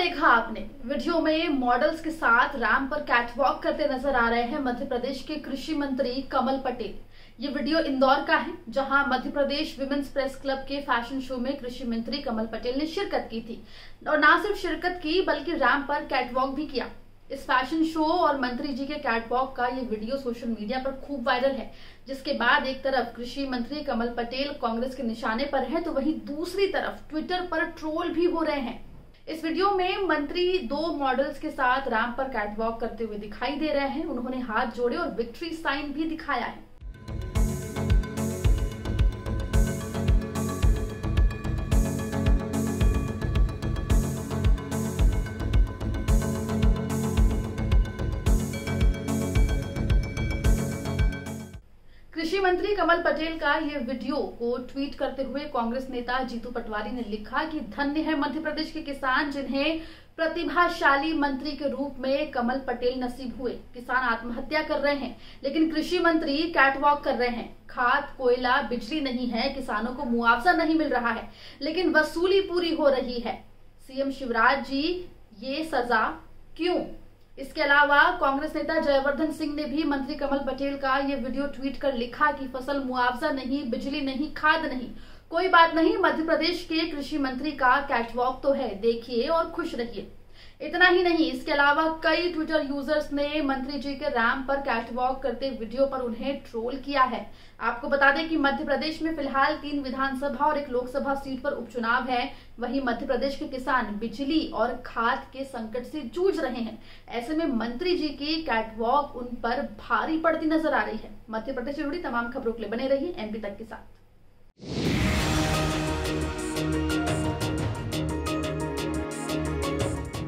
देखा आपने? वीडियो में मॉडल्स के साथ रैम पर कैटवॉक करते नज़र आ रहे हैं मध्य प्रदेश के कृषि मंत्री कमल पटेल। ये वीडियो इंदौर का है, जहाँ Madhya Pradesh women's press club के फ़ैशन शो में कृषि मंत्री कमल पटेल ने शिरकत की थी। और ना सिर्फ़ शिरकत की, बल्कि रैम पर कैटवॉक भी किया। इस फ़ैशन शो और मंत्री जी के कैटवॉक का ये वीडियो सोशल मीडिया पर खूब वायरल है, जिसके बाद एक तरफ़ कृषि मंत्री कमल पटेल कांग्रेस के निशाने पर है तो वहीं दूसरी तरफ़ ट्विटर पर ट्रोल भी हो रहे हैं। इस वीडियो में मंत्री दो मॉडल्स के साथ रैंप पर कैटवॉक करते हुए दिखाई दे रहे हैं। उन्होंने हाथ जोड़े और विक्ट्री साइन भी दिखाया है। कृषि मंत्री कमल पटेल का ये वीडियो को ट्वीट करते हुए कांग्रेस नेता जीतू पटवारी ने लिखा कि धन्य है मध्य प्रदेश के किसान जिन्हें प्रतिभाशाली मंत्री के रूप में कमल पटेल नसीब हुए। किसान आत्महत्या कर रहे हैं, लेकिन कृषि मंत्री कैटवॉक कर रहे हैं। खाद, कोयला, बिजली नहीं है, किसानों को मुआवजा नहीं मिल रहा है, लेकिन वसूली पूरी हो रही है। सीएम शिवराज जी, ये सजा क्यों? इसके अलावा कांग्रेस नेता जयवर्धन सिंह ने भी मंत्री कमल पटेल का ये वीडियो ट्वीट कर लिखा कि फ़सल मुआवजा नहीं, बिजली नहीं, खाद नहीं। कोई बात नहीं, मध्य प्रदेश के कृषि मंत्री का कैटवॉक तो है, देखिए और खुश रहिए। इतना ही नहीं, इसके अलावा कई ट्विटर यूज़र्स ने मंत्री जी के रैम पर कैटवॉक करते वीडियो पर उन्हें ट्रोल किया है। आपको बता दें कि मध्य प्रदेश में फ़िलहाल तीन विधानसभा और एक लोकसभा सीट पर उपचुनाव है। वहीं मध्य प्रदेश के किसान बिजली और खाद के संकट से जूझ रहे हैं। ऐसे में मंत्री जी की कैटवॉक उन पर भारी पड़ती नज़र आ रही है। मध्य प्रदेश से जुड़ी तमाम खबरों के लिए बने रही एमपी तक के साथ।